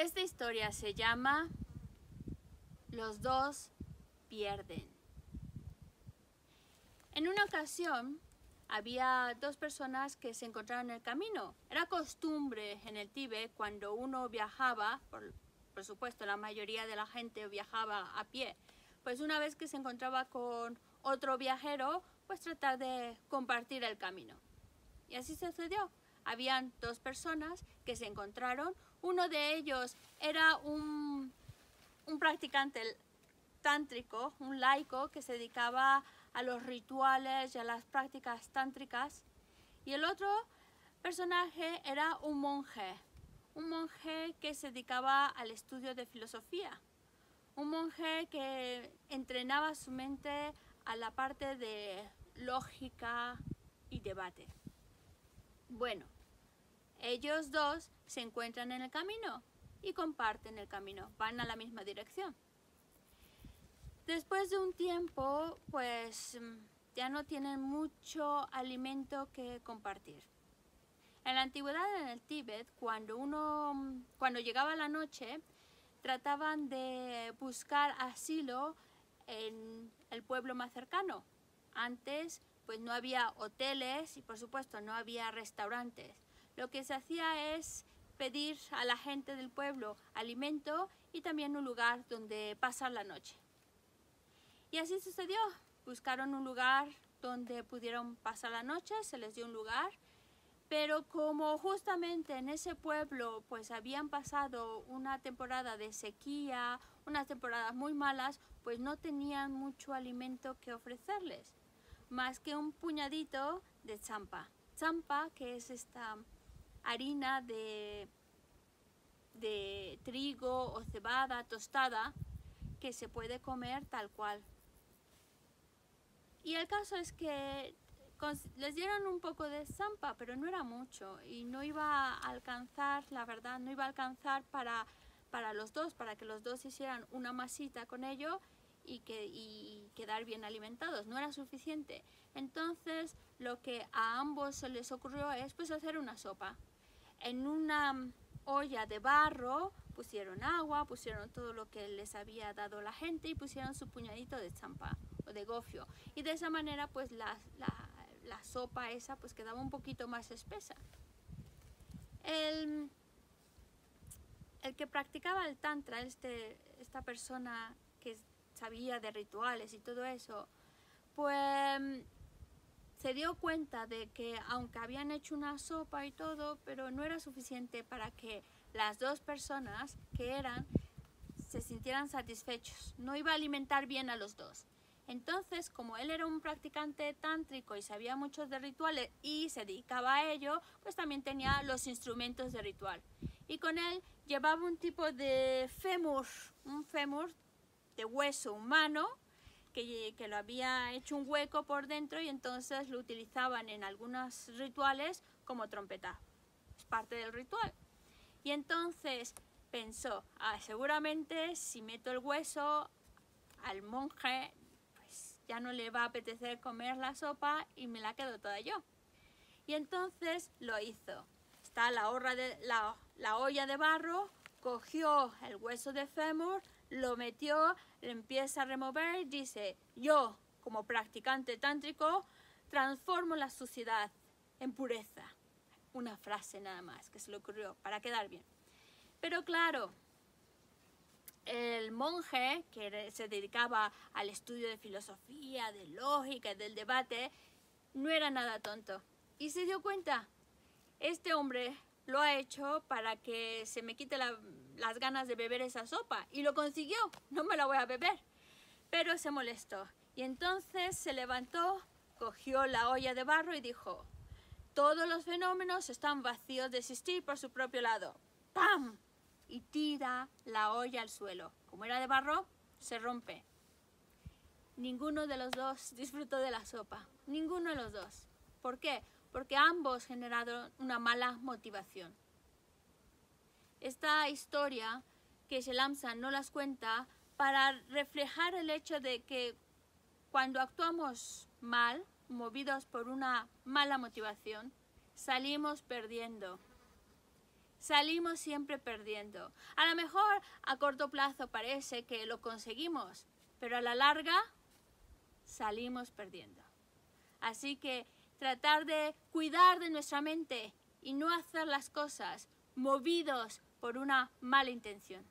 Esta historia se llama Los dos pierden. En una ocasión había dos personas que se encontraron en el camino. Era costumbre en el Tíbet cuando uno viajaba, por, por supuesto la mayoría de la gente viajaba a pie, pues una vez que se encontraba con otro viajero, pues tratar de compartir el camino. Y así sucedió. Habían dos personas que se encontraron. Uno de ellos era un, un practicante tántrico, un laico que se dedicaba a los rituales y a las prácticas tántricas. Y el otro personaje era un monje, un monje que se dedicaba al estudio de filosofía, un monje que entrenaba su mente a la parte de lógica y debate. Bueno, ellos dos se encuentran en el camino y comparten el camino, van a la misma dirección. Después de un tiempo, pues ya no tienen mucho alimento que compartir. En la antigüedad en el Tíbet, cuando uno, cuando llegaba la noche, trataban de buscar asilo en el pueblo más cercano. Antes, pues no había hoteles y por supuesto no había restaurantes. Lo que se hacía es pedir a la gente del pueblo alimento y también un lugar donde pasar la noche. Y así sucedió. Buscaron un lugar donde pudieron pasar la noche, se les dio un lugar, pero como justamente en ese pueblo pues habían pasado una temporada de sequía, unas temporadas muy malas, pues no tenían mucho alimento que ofrecerles, más que un puñadito de champa. Champa, que es esta harina de, de trigo o cebada tostada que se puede comer tal cual. Y el caso es que les dieron un poco de zampa, pero no era mucho y no iba a alcanzar, la verdad, no iba a alcanzar para, para los dos, para que los dos hicieran una masita con ello y, que, y quedar bien alimentados. No era suficiente. Entonces, lo que a ambos se les ocurrió es pues hacer una sopa. En una olla de barro pusieron agua, pusieron todo lo que les había dado la gente y pusieron su puñadito de champa o de gofio. Y de esa manera pues la, la, sopa esa pues quedaba un poquito más espesa. El, el que practicaba el tantra, este, esta persona que sabía de rituales y todo eso, pues se dio cuenta de que aunque habían hecho una sopa y todo, pero no era suficiente para que las dos personas que eran se sintieran satisfechos. No iba a alimentar bien a los dos. Entonces, como él era un practicante tántrico y sabía muchos de rituales y se dedicaba a ello, pues también tenía los instrumentos de ritual. Y con él llevaba un tipo de fémur, un fémur de hueso humano, que, lo había hecho un hueco por dentro y entonces lo utilizaban en algunos rituales como trompeta. Es parte del ritual. Y entonces pensó, ah, seguramente si meto el hueso al monje, pues ya no le va a apetecer comer la sopa y me la quedo toda yo. Y entonces lo hizo. Está la, la olla de barro, cogió el hueso de fémur, lo metió, le empieza a remover dice, yo, como practicante tántrico, transformo la suciedad en pureza una frase nada más que se le ocurrió para quedar bien. Pero claro, el monje que se dedicaba al estudio de filosofía, de lógica, del debate, no era nada tonto. Y se dio cuenta, este hombre lo ha hecho para que se me quite las ganas de beber esa sopa. Y lo consiguió, no me la voy a beber. Pero se molestó. Y entonces se levantó, cogió la olla de barro y dijo, todos los fenómenos están vacíos de existir por su propio lado. ¡Pam! Y tira la olla al suelo. Como era de barro, se rompe. Ninguno de los dos disfrutó de la sopa. Ninguno de los dos. ¿Por qué? Porque ambos generaron una mala motivación. Esta historia que Shelamsa no las cuenta para reflejar el hecho de que cuando actuamos mal, movidos por una mala motivación, salimos perdiendo. salimos siempre perdiendo. A lo mejor a corto plazo parece que lo conseguimos, pero a la larga salimos perdiendo. Así que tratar de cuidar de nuestra mente y no hacer las cosas movidos por una mala intención.